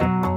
Bye.